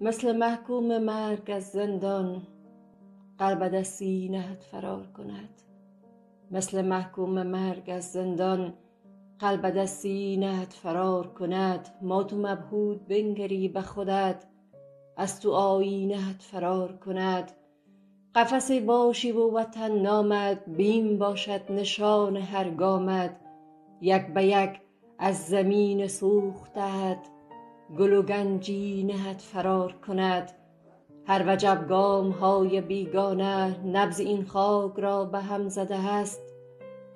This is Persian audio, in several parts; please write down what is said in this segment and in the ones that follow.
مثل محکوم مرگ از زندان قلبت از سینهت فرار کند. مثل محکوم مرگ از زندان قلبت از سینهت فرار کند. مات و مبهوت بنگری به خودت از تو آیینه ات فرار کند. قفسی باشی و وطن نامت بیم باشد نشان هر گامت یک به یک از زمین سوخته ات گل و گنجینه ات فرار کند. هر وجب گام های بیگانه نبض این خاک را به هم زده است.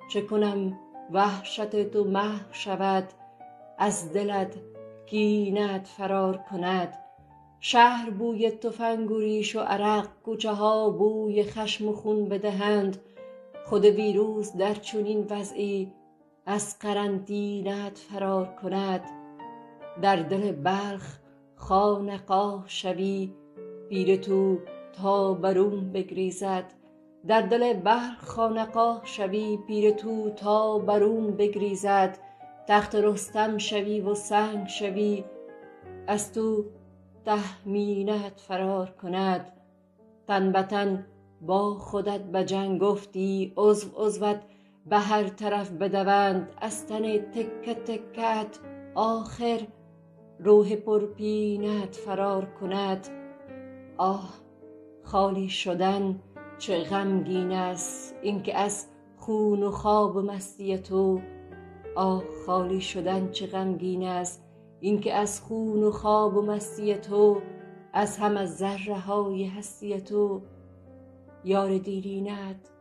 چه کنم وحشت تو محو شود از دلت کینه ات فرار کند. شهر بوی تفنگ و ریش و عرق کوچه ها بوی خشم و خون بدهند. خود ویروس در چنین وضعی از قرنطینه ات فرار کند. در دل بلخ خانقاه شوی پیر تو تا برون بگریزد. تخت رستم شوی و سنگ شوی از تو تهمینه ات فرار کند. تن به تن با خودت به جنگ افتی عضو عضوت به هر طرف بدوند. از تن تکه ات آخر روح پرپینه ات فرار کند. آه خالی شدن چه غمگین است. این که از خون و خواب و مستی تو از هم از ذره های هستی تو. یار دیرینه ات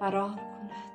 فرار کند.